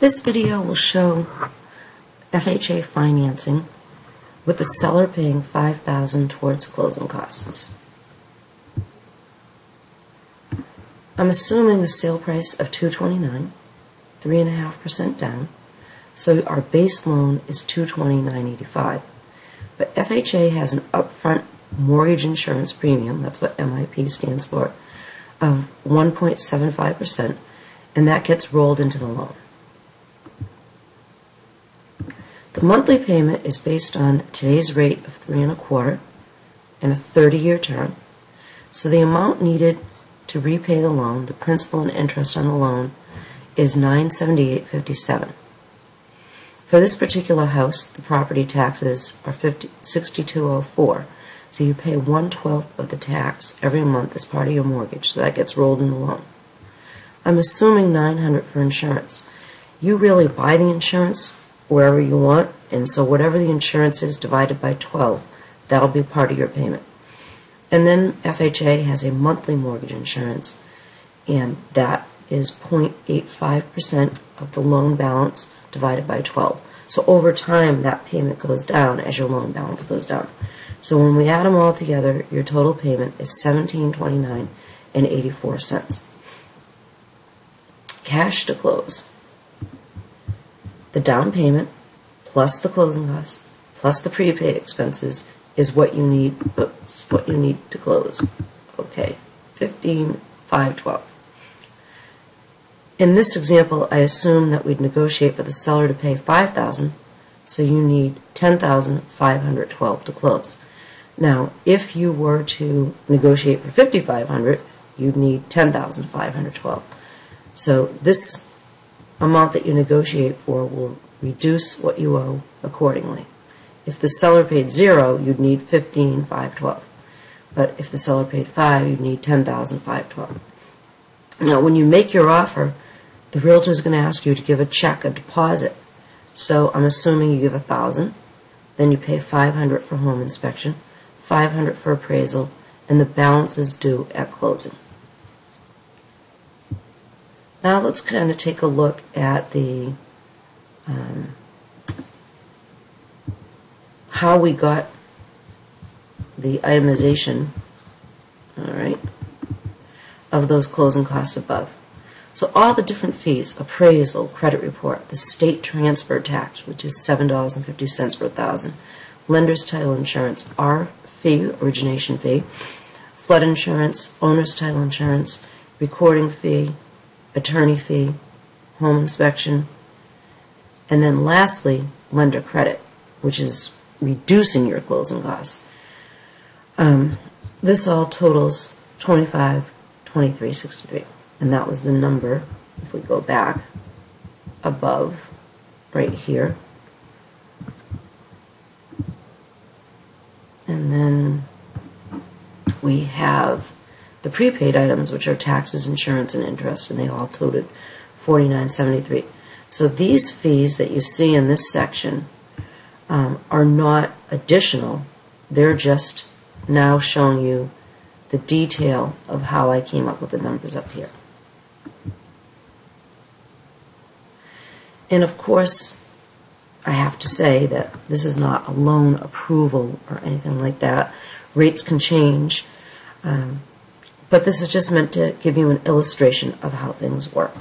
This video will show FHA financing with the seller paying 5,000 towards closing costs. I'm assuming a sale price of 229, 3.5% down, so our base loan is $229.85. But FHA has an upfront mortgage insurance premium, that's what MIP stands for, of 1.75%, and that gets rolled into the loan. The monthly payment is based on today's rate of three and a quarter and a 30-year term. So the amount needed to repay the loan, the principal and interest on the loan, is 978.57. For this particular house, the property taxes are 50, 6204. So you pay one twelfth of the tax every month as part of your mortgage, so that gets rolled in the loan. I'm assuming 900 for insurance. You really buy the insurance wherever you want, and so whatever the insurance is divided by 12, that'll be part of your payment. And then FHA has a monthly mortgage insurance, and that is 0.85% of the loan balance divided by 12. So over time, that payment goes down as your loan balance goes down. So when we add them all together, your total payment is $17.29 and 84 cents. Cash to close. The down payment plus the closing costs plus the prepaid expenses is what you need oops, what you need to close. Okay, 15 5 12. In this example, I assume that we'd negotiate for the seller to pay 5000 so you need 10512 to close. Now, if you were to negotiate for 5500 you'd need 10512 So this amount that you negotiate for will reduce what you owe accordingly. If the seller paid zero, you'd need 15,512. But if the seller paid five, you'd need 10,512. Now, when you make your offer, the realtor is going to ask you to give a check, a deposit. So I'm assuming you give a thousand, then you pay 500 for home inspection, 500 for appraisal, and the balance is due at closing. Now let's kind of take a look at the um, how we got the itemization, all right, of those closing costs above. So all the different fees, appraisal, credit report, the state transfer tax, which is $7.50 per thousand, lender's title insurance, our fee, origination fee, flood insurance, owner's title insurance, recording fee, attorney fee, home inspection, and then lastly, lender credit, which is reducing your closing costs. Um, this all totals 25, 23, 63. And that was the number, if we go back above, right here. And then we have the prepaid items, which are taxes, insurance, and interest, and they all totaled 49.73. So these fees that you see in this section um, are not additional. They're just now showing you the detail of how I came up with the numbers up here. And of course, I have to say that this is not a loan approval or anything like that. Rates can change. Um, but this is just meant to give you an illustration of how things work.